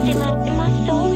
始まってますど。